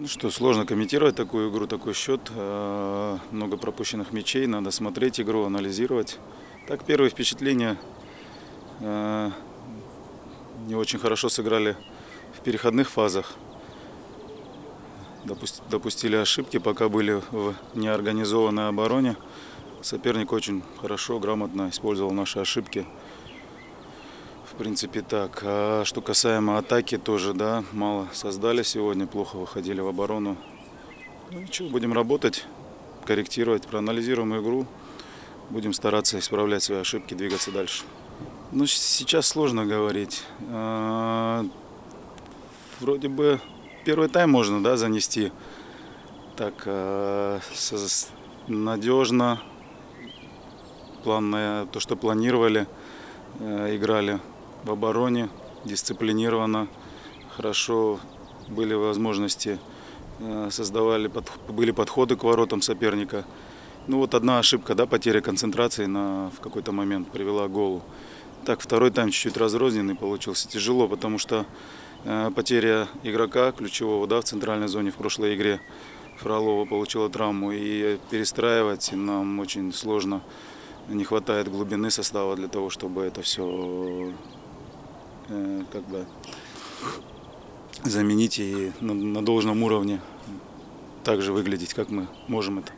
Ну что, сложно комментировать такую игру, такой счет. Э, много пропущенных мячей, надо смотреть игру, анализировать. Так, первые впечатления э, не очень хорошо сыграли в переходных фазах. Допустили ошибки, пока были в неорганизованной обороне. Соперник очень хорошо, грамотно использовал наши ошибки. Принципе так. А что касаемо атаки тоже, да, мало создали сегодня, плохо выходили в оборону. Ну ничего, будем работать, корректировать, проанализируем игру. Будем стараться исправлять свои ошибки, двигаться дальше. Ну, сейчас сложно говорить. А, вроде бы первый тайм можно, да, занести. Так, а, надежно, план то, что планировали, э, играли в обороне, дисциплинированно, хорошо были возможности, э, создавали, были подходы к воротам соперника. Ну вот одна ошибка, да, потеря концентрации на, в какой-то момент привела к голу. Так, второй тайм чуть-чуть разрозненный получился. Тяжело, потому что э, потеря игрока ключевого да, в центральной зоне в прошлой игре Фролова получила травму. И перестраивать нам очень сложно. Не хватает глубины состава для того, чтобы это все как бы заменить и на, на должном уровне также выглядеть, как мы можем это.